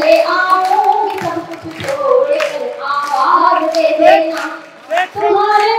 ले आओगी सब कुछ छोड़ कर आवाज़ दे देना। तुम्हारे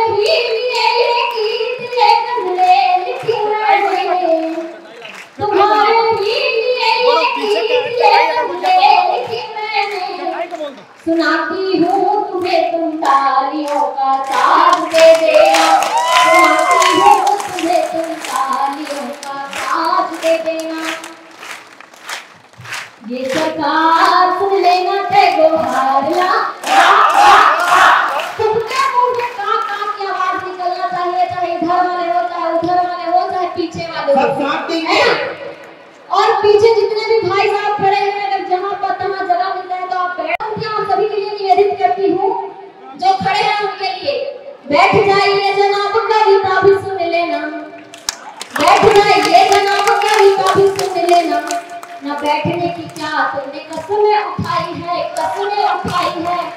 पीछे जितने भी भाई साहब खड़े हैं, अगर जहाँ पर तहाँ जगह मिल जाए तो आप बैठ उनके आप सभी के लिए निवेदित करती हूँ, जो खड़े हैं उनके लिए, बैठ जाइए जनाब कविता भी सुन लेना बैठ जाइए जनाब कविता भी सुन लेना ना बैठने की क्या, तुमने कसमें उठाई है, कसमें उठाई है।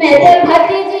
मैं भतीजी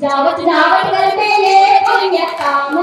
जावत जावत करते ले काम